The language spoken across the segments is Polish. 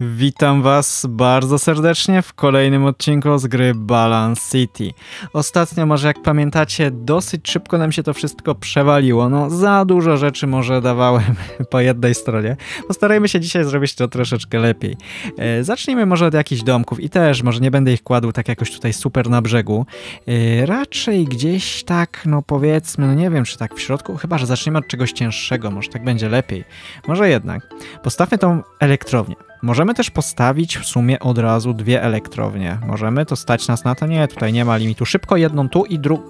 Witam Was bardzo serdecznie w kolejnym odcinku z gry Balance City. Ostatnio, może jak pamiętacie, dosyć szybko nam się to wszystko przewaliło. No, za dużo rzeczy może dawałem po jednej stronie. Postarajmy się dzisiaj zrobić to troszeczkę lepiej. E, zacznijmy może od jakichś domków i też, może nie będę ich kładł tak jakoś tutaj super na brzegu. E, raczej gdzieś tak, no powiedzmy, no nie wiem, czy tak w środku, chyba, że zaczniemy od czegoś cięższego, może tak będzie lepiej. Może jednak. Postawmy tą elektrownię. Możemy też postawić w sumie od razu dwie elektrownie. Możemy, to stać nas na to? Nie, tutaj nie ma limitu. Szybko jedną tu i drugą.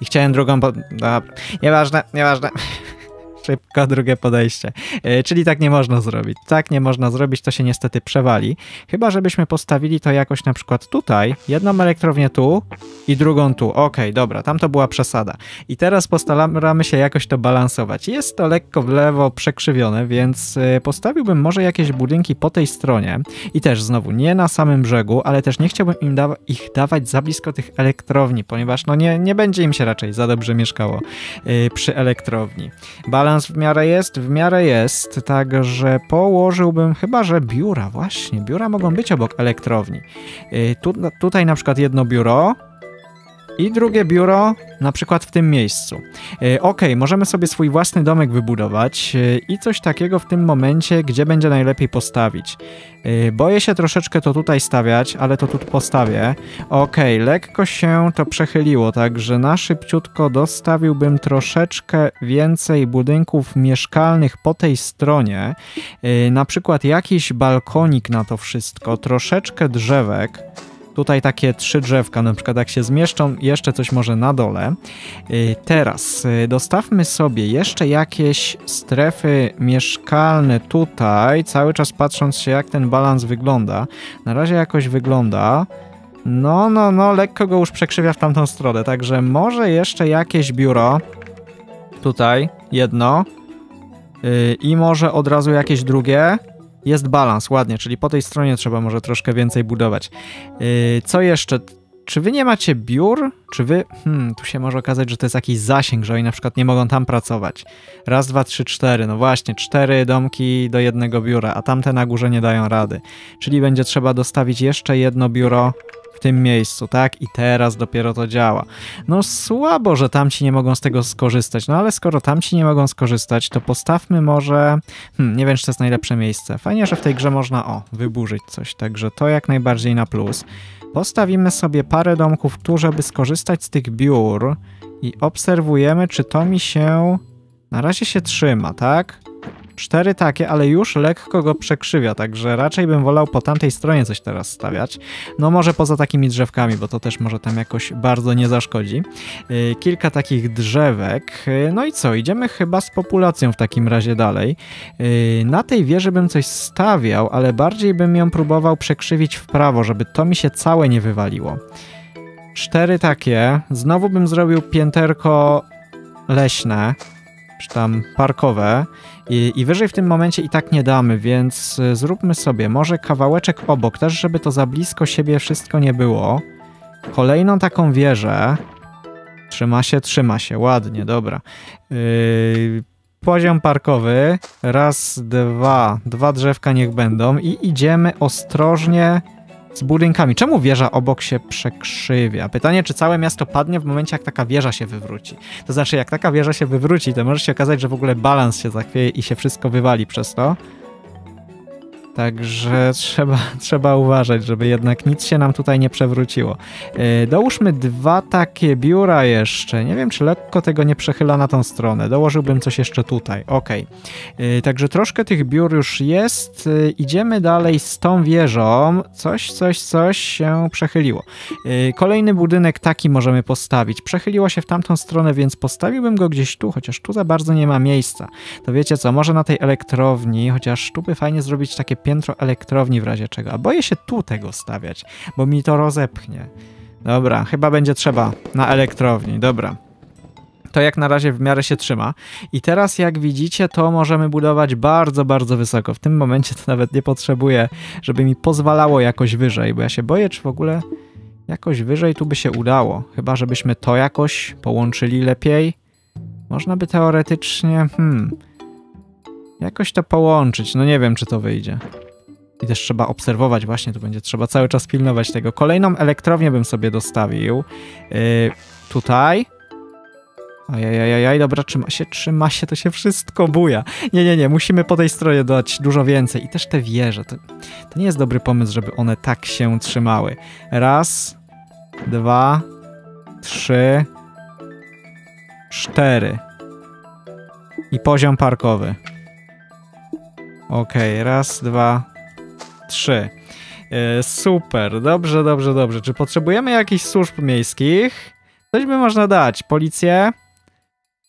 I chciałem drugą, bo... Dobra, nieważne, nieważne. Szybko drugie podejście. E, czyli tak nie można zrobić. Tak nie można zrobić, to się niestety przewali. Chyba, żebyśmy postawili to jakoś na przykład tutaj, jedną elektrownię tu i drugą tu. Okej, okay, dobra, tam to była przesada. I teraz postaramy się jakoś to balansować. Jest to lekko w lewo przekrzywione, więc e, postawiłbym może jakieś budynki po tej stronie i też znowu nie na samym brzegu, ale też nie chciałbym im da ich dawać za blisko tych elektrowni, ponieważ no nie, nie będzie im się raczej za dobrze mieszkało yy, przy elektrowni. Balans w miarę jest? W miarę jest, także położyłbym chyba, że biura, właśnie, biura mogą być obok elektrowni. Y, tu, tutaj na przykład jedno biuro, i drugie biuro na przykład w tym miejscu. E, ok, możemy sobie swój własny domek wybudować e, i coś takiego w tym momencie, gdzie będzie najlepiej postawić. E, boję się troszeczkę to tutaj stawiać, ale to tu postawię. Ok, lekko się to przechyliło, także na szybciutko dostawiłbym troszeczkę więcej budynków mieszkalnych po tej stronie. Na przykład jakiś balkonik na to wszystko, troszeczkę drzewek. Tutaj takie trzy drzewka, na przykład jak się zmieszczą, jeszcze coś może na dole. Y, teraz y, dostawmy sobie jeszcze jakieś strefy mieszkalne tutaj, cały czas patrząc się jak ten balans wygląda. Na razie jakoś wygląda. No, no, no, lekko go już przekrzywia w tamtą stronę, także może jeszcze jakieś biuro. Tutaj, jedno. Y, I może od razu jakieś drugie jest balans, ładnie, czyli po tej stronie trzeba może troszkę więcej budować. Yy, co jeszcze? Czy wy nie macie biur? Czy wy... Hmm, tu się może okazać, że to jest jakiś zasięg, że oni na przykład nie mogą tam pracować. Raz, dwa, trzy, cztery. No właśnie, cztery domki do jednego biura, a tamte na górze nie dają rady. Czyli będzie trzeba dostawić jeszcze jedno biuro tym miejscu, tak? I teraz dopiero to działa. No słabo, że tamci nie mogą z tego skorzystać, no ale skoro tamci nie mogą skorzystać, to postawmy może... Hmm, nie wiem, czy to jest najlepsze miejsce. Fajnie, że w tej grze można, o, wyburzyć coś, także to jak najbardziej na plus. Postawimy sobie parę domków tu, żeby skorzystać z tych biur i obserwujemy, czy to mi się... Na razie się trzyma, tak? Cztery takie, ale już lekko go przekrzywia, także raczej bym wolał po tamtej stronie coś teraz stawiać. No może poza takimi drzewkami, bo to też może tam jakoś bardzo nie zaszkodzi. Y, kilka takich drzewek. Y, no i co? Idziemy chyba z populacją w takim razie dalej. Y, na tej wieży bym coś stawiał, ale bardziej bym ją próbował przekrzywić w prawo, żeby to mi się całe nie wywaliło. Cztery takie. Znowu bym zrobił pięterko leśne, czy tam parkowe. I, I wyżej w tym momencie i tak nie damy, więc y, zróbmy sobie może kawałeczek obok, też żeby to za blisko siebie wszystko nie było. Kolejną taką wieżę. Trzyma się, trzyma się, ładnie, dobra. Yy, poziom parkowy. Raz, dwa. Dwa drzewka niech będą. I idziemy ostrożnie z budynkami. Czemu wieża obok się przekrzywia? Pytanie, czy całe miasto padnie w momencie, jak taka wieża się wywróci. To znaczy, jak taka wieża się wywróci, to może się okazać, że w ogóle balans się zachwieje i się wszystko wywali przez to. Także trzeba, trzeba uważać, żeby jednak nic się nam tutaj nie przewróciło. Yy, dołóżmy dwa takie biura jeszcze. Nie wiem, czy lekko tego nie przechyla na tą stronę. Dołożyłbym coś jeszcze tutaj. Ok. Yy, także troszkę tych biur już jest. Yy, idziemy dalej z tą wieżą. Coś, coś, coś się przechyliło. Kolejny budynek taki możemy postawić. Przechyliło się w tamtą stronę, więc postawiłbym go gdzieś tu, chociaż tu za bardzo nie ma miejsca. To wiecie co, może na tej elektrowni, chociaż tu by fajnie zrobić takie piętro elektrowni w razie czego. A boję się tu tego stawiać, bo mi to rozepchnie. Dobra, chyba będzie trzeba na elektrowni, dobra. To jak na razie w miarę się trzyma. I teraz jak widzicie, to możemy budować bardzo, bardzo wysoko. W tym momencie to nawet nie potrzebuję, żeby mi pozwalało jakoś wyżej, bo ja się boję, czy w ogóle jakoś wyżej tu by się udało. Chyba, żebyśmy to jakoś połączyli lepiej. Można by teoretycznie, hmm, Jakoś to połączyć, no nie wiem czy to wyjdzie. I też trzeba obserwować, właśnie tu będzie trzeba cały czas pilnować tego. Kolejną elektrownię bym sobie dostawił. Yy, tutaj. Ajajajaj, dobra, trzyma się, trzyma się, to się wszystko buja. Nie, nie, nie, musimy po tej stronie dać dużo więcej. I też te wieże, to, to nie jest dobry pomysł, żeby one tak się trzymały. Raz, dwa, trzy, cztery. I poziom parkowy. Okej, okay, raz, dwa, trzy. E, super, dobrze, dobrze, dobrze. Czy potrzebujemy jakichś służb miejskich? Coś by można dać. Policję?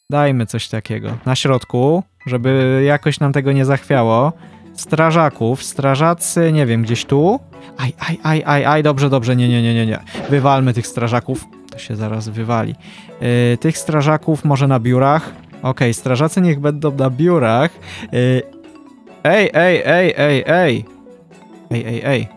Dajmy coś takiego. Na środku, żeby jakoś nam tego nie zachwiało. Strażaków, strażacy, nie wiem, gdzieś tu? Aj, aj, aj, aj, aj, dobrze, dobrze, nie, nie, nie, nie, nie. Wywalmy tych strażaków. To się zaraz wywali. Yy, tych strażaków może na biurach. Okej, okay, strażacy niech będą na biurach. Yy, ej, ej, ej, ej, ej. Ej, ej, ej.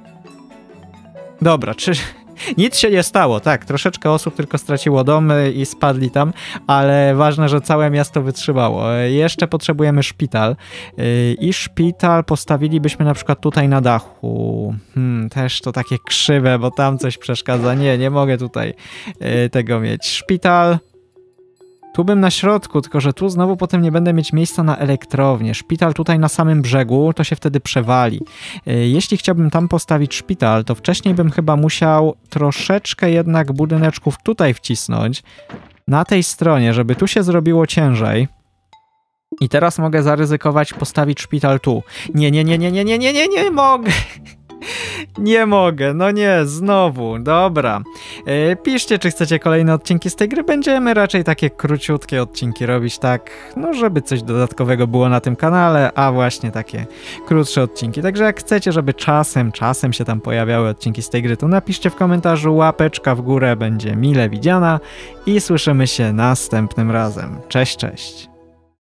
Dobra, czy... Nic się nie stało, tak, troszeczkę osób tylko straciło domy i spadli tam, ale ważne, że całe miasto wytrzymało. Jeszcze potrzebujemy szpital yy, i szpital postawilibyśmy na przykład tutaj na dachu. Hmm, też to takie krzywe, bo tam coś przeszkadza. Nie, nie mogę tutaj yy, tego mieć. Szpital tu bym na środku, tylko że tu znowu potem nie będę mieć miejsca na elektrownię. Szpital tutaj na samym brzegu, to się wtedy przewali. E, jeśli chciałbym tam postawić szpital, to wcześniej bym chyba musiał troszeczkę jednak budyneczków tutaj wcisnąć, na tej stronie, żeby tu się zrobiło ciężej. I teraz mogę zaryzykować postawić szpital tu. Nie, nie, nie, nie, nie, nie, nie, nie, nie mogę. Nie mogę, no nie, znowu, dobra. E, piszcie, czy chcecie kolejne odcinki z tej gry. Będziemy raczej takie króciutkie odcinki robić, tak, no żeby coś dodatkowego było na tym kanale, a właśnie takie krótsze odcinki. Także jak chcecie, żeby czasem, czasem się tam pojawiały odcinki z tej gry, to napiszcie w komentarzu, łapeczka w górę będzie mile widziana i słyszymy się następnym razem. Cześć, cześć.